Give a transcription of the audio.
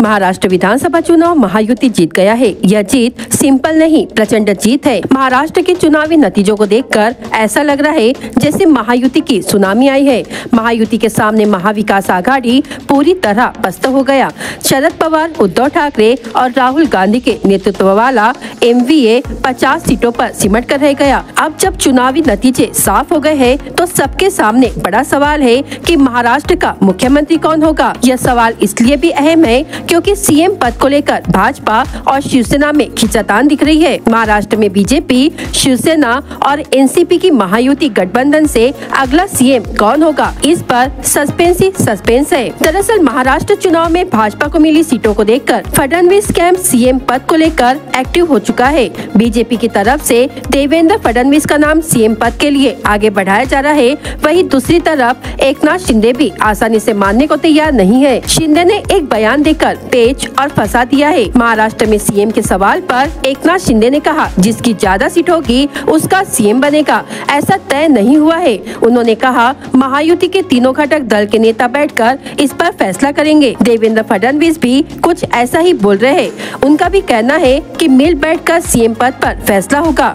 महाराष्ट्र विधानसभा चुनाव महायुति जीत गया है। यह जीत सिंपल नहीं, प्रचंड जीत है। महाराष्ट्र के चुनावी नतीजों को देखकर ऐसा लग रहा है जैसे महायुति की सुनामी आई है। महायुति के सामने महाविकास आघाड़ी पूरी तरह पस्त हो गया। शरद पवार, उद्धव ठाकरे और राहुल गांधी के नेतृत्व वाला एम पचास सीटों पर सिमट कर रह गया। अब जब चुनावी नतीजे साफ़ हो गए हैं तो सबके सामने बड़ा सवाल है कि महाराष्ट्र का मुख्यमंत्री कौन होगा? यह सवाल इसलिए भी अहम है क्योंकि सीएम पद को लेकर भाजपा और शिवसेना में खिंचातान दिख रही है। महाराष्ट्र में बीजेपी, शिवसेना और एनसीपी की महायुति गठबंधन से अगला सीएम कौन होगा? इस पर सस्पेंस ही सस्पेंस है। दरअसल महाराष्ट्र चुनाव में भाजपा को मिली सीटों को देखकर फडणवीस कैंप सीएम पद को लेकर एक्टिव हो चुका है। बीजेपी की तरफ़ से देवेंद्र फडणवीस का नाम सीएम पद के लिए आगे बढ़ाया जा रहा है। वहीं दूसरी तरफ़ एक शिंदे भी आसानी से मानने को तैयार नहीं है। शिंदे ने एक बयान देकर पेच और फंसा दिया है। महाराष्ट्र में सीएम के सवाल पर एक शिंदे ने कहा, जिसकी ज़्यादा सीट होगी, उसका सीएम बनेगा। ऐसा तय नहीं हुआ है। उन्होंने कहा, महायुति के तीनों घटक दल के नेता बैठकर इस पर फैसला करेंगे। देवेंद्र फडणवीस भी कुछ ऐसा ही बोल रहे हैं। उनका भी कहना है कि मिल बैठकर सीएम पद पर फैसला होगा।